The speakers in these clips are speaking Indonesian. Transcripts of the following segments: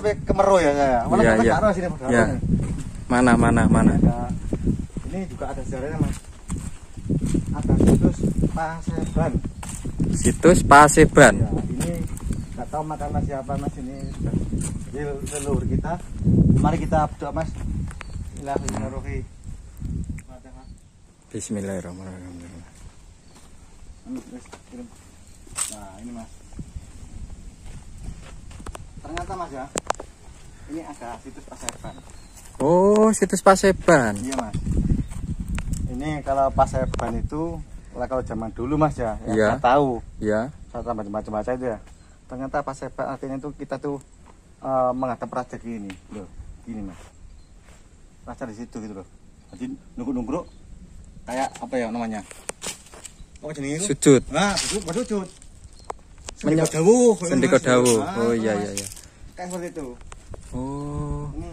tapi kemeru ya saya. Mana Iya, iya. sini. Iya. Mana mana mana. Ada, ini juga ada sejarahnya mas. Ada situs Paseban. Situs Paseban. Ya, ini nggak tahu makanan siapa mas ini jadi leluhur kita. Mari kita berdoa mas. Bismillahirrahmanirrahim. Bismillahirrahmanirrahim. Anu. Nah ini mas. Ternyata mas ya, ini ada situs Paseban. Oh, situs Paseban. Iya mas. Ini kalau Paseban itu lah kalau zaman dulu mas ya, yang Iya. saya tahu. Ya. saya tambah baca-baca itu ya ternyata pas sepak artinya itu kita tuh eh, menghadap raja gini loh gini mas raja di situ gitu loh jadi nunggu-nunggu kayak apa ya namanya apa jenis itu Sujud. nah sujud sujud Sendika dawuh Sendika Mas. dawuh. Nah, Oh iya iya iya. kayak seperti itu Oh. ini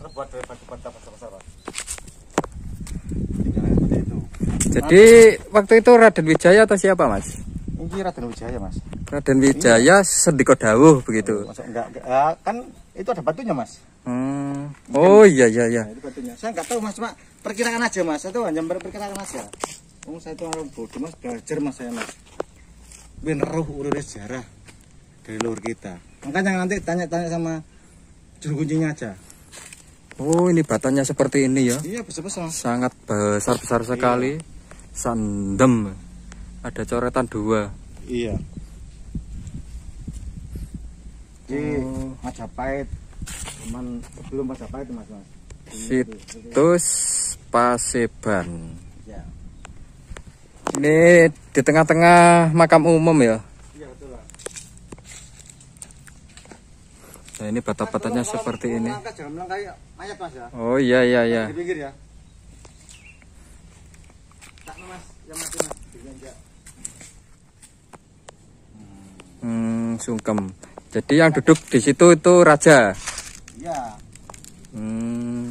terbuat dari batu-batu apa-apa tinggalnya seperti itu Jadi waktu itu Raden Wijaya atau siapa, Mas? ini Raden Wijaya mas Raden Wijaya Sendika Dawuh begitu. Masuk enggak, enggak ah, kan itu ada batunya mas Hmm. Oh iya iya iya. Nah, itu batunya. Saya nggak tahu mas, cuma perkiraan aja mas. Itu hanya perkiraan aja. Oh, saya itu orang bodoh mas, belajar mas saya mas. Ben roh urut sejarah dari luar kita. Makanya nanti tanya-tanya sama juru kuncinya aja. Oh ini batanya seperti ini ya. Iya besar-besar. Sangat besar besar sekali. Sandem. Ada coretan dua. Iya. Di Oh. Majapahit, cuman sebelum Majapahit mas mas. Situs Paseban. Iya. Ini di tengah-tengah makam umum ya. Iya betul lah. Nah ini kalau- seperti ini. Ya. Oh iya iya iya. Di pinggir ya. Hmm, sungkem. Jadi yang duduk di situ itu raja. Iya, Hmm.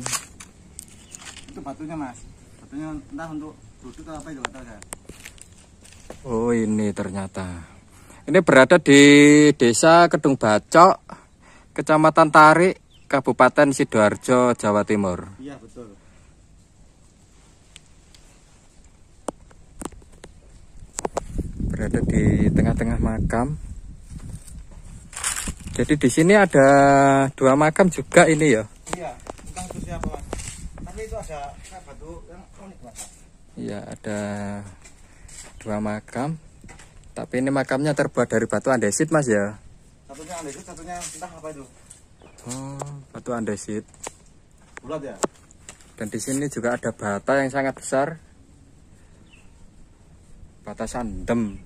itu batunya mas. Batunya entah untuk duduk atau apa itu nggak tahu saya. Oh ini ternyata. Ini berada di desa Kedung Bacok, Kecamatan Tarik, Kabupaten Sidoarjo, Jawa Timur. Iya betul. Berada di tengah-tengah makam. Jadi di sini ada dua makam juga ini ya. Iya, entah itu siapa mas. Tapi itu ada batu yang unik mas. Iya ada dua makam. Tapi ini makamnya terbuat dari batu andesit mas ya. Satunya andesit, satunya entah apa itu. Oh batu andesit. Bulat ya. Dan di sini juga ada bata yang sangat besar. Bata sandem.